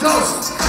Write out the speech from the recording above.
Thousand.